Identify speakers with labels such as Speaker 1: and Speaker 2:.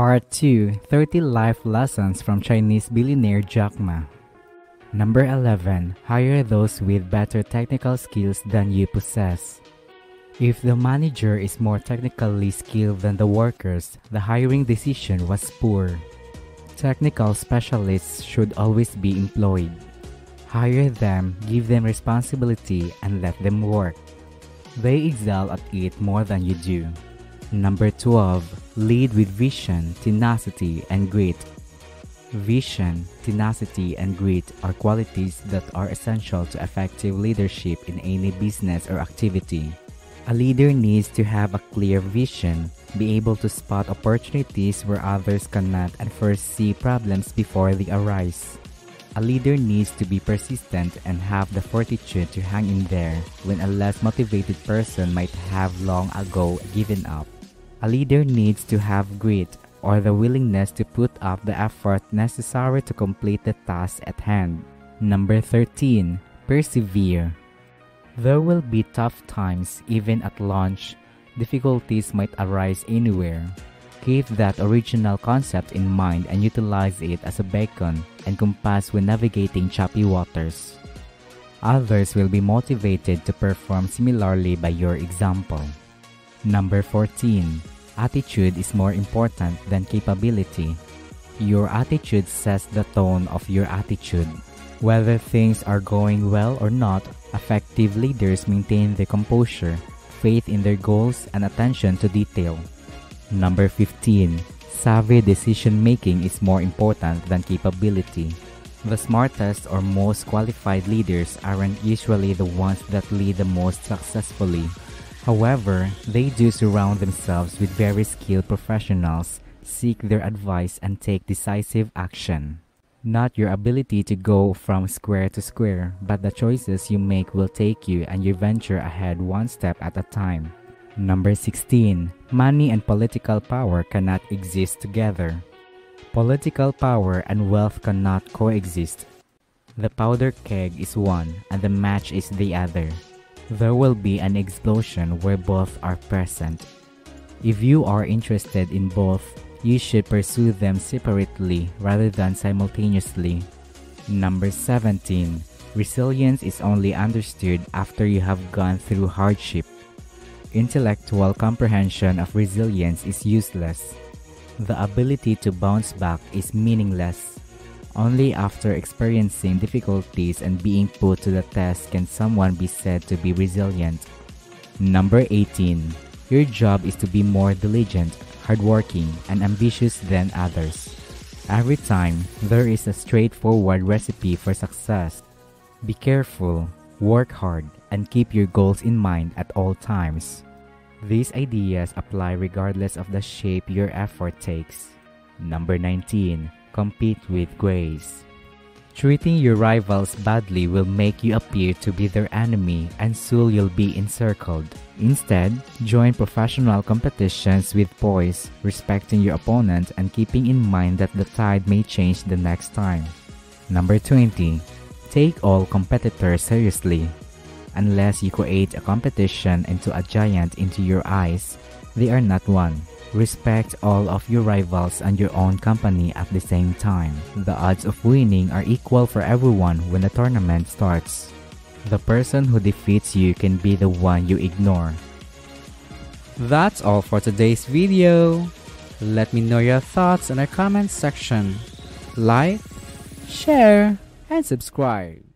Speaker 1: Part 2 30 Life Lessons from Chinese Billionaire Jack Ma. Number 11 Hire those with better technical skills than you possess. If the manager is more technically skilled than the workers, the hiring decision was poor. Technical specialists should always be employed. Hire them, give them responsibility, and let them work. They excel at it more than you do. Number 12. Lead with vision, tenacity, and grit. Vision, tenacity, and grit are qualities that are essential to effective leadership in any business or activity. A leader needs to have a clear vision, be able to spot opportunities where others cannot, and foresee problems before they arise. A leader needs to be persistent and have the fortitude to hang in there when a less motivated person might have long ago given up. A leader needs to have grit or the willingness to put up the effort necessary to complete the task at hand. Number 13. Persevere. There will be tough times even at launch. Difficulties might arise anywhere. Keep that original concept in mind and utilize it as a beacon and compass when navigating choppy waters. Others will be motivated to perform similarly by your example. Number 14. Attitude is more important than capability. Your attitude sets the tone of your attitude. Whether things are going well or not, effective leaders maintain their composure, faith in their goals, and attention to detail. Number 15. Savvy decision making is more important than capability. The smartest or most qualified leaders aren't usually the ones that lead the most successfully. However, they do surround themselves with very skilled professionals, seek their advice, and take decisive action. Not your ability to go from square to square, but the choices you make will take you and you venture ahead one step at a time. Number 16. Money and political power cannot exist together. Political power and wealth cannot coexist. The powder keg is one and the match is the other there will be an explosion where both are present. If you are interested in both, you should pursue them separately rather than simultaneously. Number 17. Resilience is only understood after you have gone through hardship. Intellectual comprehension of resilience is useless. The ability to bounce back is meaningless. Only after experiencing difficulties and being put to the test can someone be said to be resilient. Number 18. Your job is to be more diligent, hardworking, and ambitious than others. Every time, there is a straightforward recipe for success. Be careful, work hard, and keep your goals in mind at all times. These ideas apply regardless of the shape your effort takes. Number 19 compete with grace. Treating your rivals badly will make you appear to be their enemy and soon you'll be encircled. Instead, join professional competitions with poise, respecting your opponent and keeping in mind that the tide may change the next time. Number 20. Take all competitors seriously. Unless you create a competition into a giant into your eyes, they are not one. Respect all of your rivals and your own company at the same time. The odds of winning are equal for everyone when the tournament starts. The person who defeats you can be the one you ignore. That's all for today's video. Let me know your thoughts in the comments section. Like, share, and subscribe.